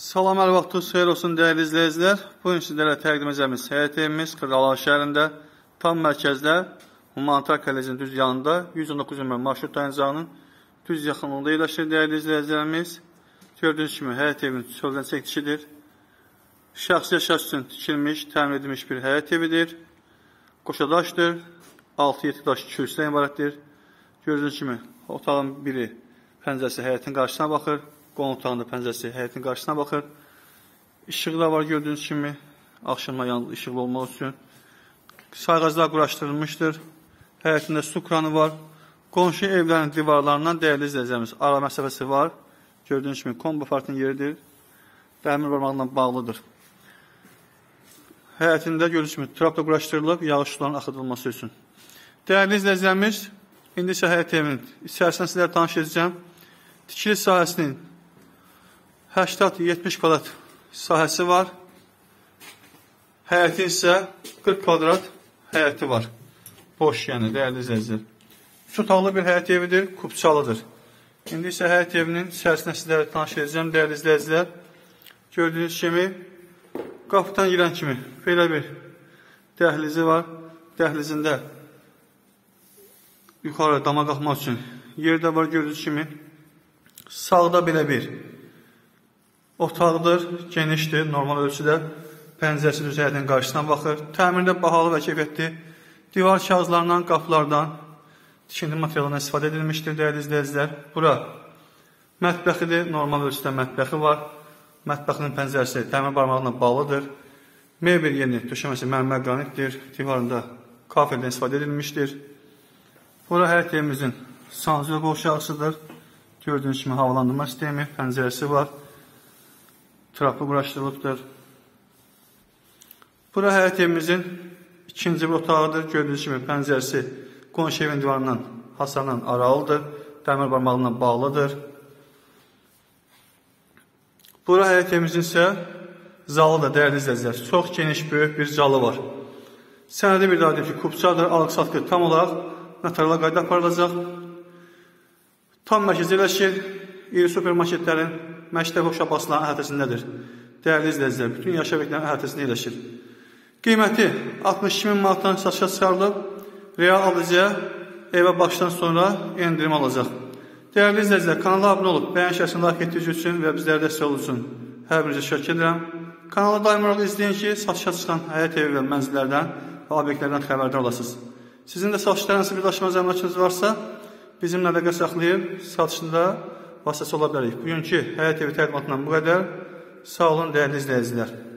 Salam, hər vaxtınız xeyir olsun dəyərli izləyicilər. Bu gün sizlərə təqdim edəcəyimiz həyət evimiz Kırdalar şəhərində tam mərkəzdə Humanitar Kollecinin düz yanında 119 nömrə marşrut dayanacağının düz yaxınlığında yerləşir dəyərli izləyicilərimiz. Gördüyünüz kimi həyət evinin çöldən çəkilişidir. Şəxsi yaşayış üçün tikilmiş, təmin edilmiş bir həyət evidir. Qoşadaşdır. 6-7 daş kürsüdən ibarətdir. Gördüyünüz kimi otağın biri pəncərəsi həyətin qarşısına baxır. Qonaq otağında pəncərəsi həyətin qarşısına baxır. İşığı da var gördüyünüz kimi. Axşamlar yanıqlı işıqlı olmaq üçün. Sayğaclar quraşdırılmışdır. Həyətində su kranı var. Qonşu evlərin divarlarından dəyərli izləyəcəyimiz ara məsafəsi var. Gördüyünüz kimi kombo parkın yeridir. Dəmir barmaqla bağlıdır. Həyətində gördüyünüz kimi trapla quraşdırılıb yağış sularının axıdılması üçün. Dəyərli izləyicilərimiz, indi isə həyət evinin içərisində sizlərə tanış edəcəm. Tikili sahəsinin 80-70 kvadrat sahəsi var. Həyəti isə 40 kvadrat həyəti var. Boş yəni, dəyərli izləyicilər. Üç otaqlı bir həyət evidir, kubçalıdır. İndi isə həyət evinin içərisinə sizlərə tanış edəcəm, dəyərli izləyicilər. Gördüyünüz kimi, qapıdan girən kimi belə bir dəhlizi var. Dəhlizində yuxarı dama qalxmaq üçün yerdə var, gördüyünüz kimi. Sağda belə bir Otaqdır, genişdir, normal ölçüdə. Pəncərəsi həyətin qarşısına baxır. Təmirdə bahalı və keyfiyyətli divar kağızlarından, qapılardan, tikinti materialından istifadə edilmişdir, dəyərli izləyicilər. Bura mətbəxidir, normal ölçüdə mətbəxi var. Mətbəxinin pəncərəsi təmir barmağına bağlıdır. Mebel yeni döşəməsi mərmər qranitdir. Divarında kafeldən istifadə edilmişdir. Bura həyət evimizin sanzor qovşağısıdır. Gördüyünüz kimi havalandırma sistemi, pəncərəsi var trapı quraşdırılıbdır. Bura həyət evimizin ikinci bir otağıdır. Gördüyünüz kimi pəncərəsi qonşu evin divarından hasarla aralıdır. Dəmir barmağından bağlıdır. Bura həyət evimizin isə zalı da dəyərli izləyicilər. Çox geniş, böyük bir zalı var. Sənədi bir daha deyir ki, kupçadır, alıq-satqı tam olaraq notariala qayda aparılacaq. Tam mərkəz yerləşir. İri supermarketlərin məktəb uşaqlarının əhatəsindədir. Dəyərli izləyicilər, bütün yaş obyektlərin əhatəsində yerləşir. Qiyməti 62 min manatdan satışa çıxarılıb, real alıcıya evə başdan sonra endirim alacaq. Dəyərli izləyicilər, kanala abunə olub, bəyən şəxsin like etdiyi üçün və bizlərə dəstək olsun. Hər birinizə şəkil edirəm. Kanalı daim olaraq izləyin ki, satışa çıxan həyət evi və mənzillərdən və obyektlərdən xəbərdar olasınız. Sizin də satışlarınızı bir daşıma zəmləkiniz varsa, bizimlə əlaqə saxlayıb satışında vasitəsi ola bilərik. Bugünkü həyat evi təqdimatından bu qədər. Sağ olun, dəyərli izləyicilər.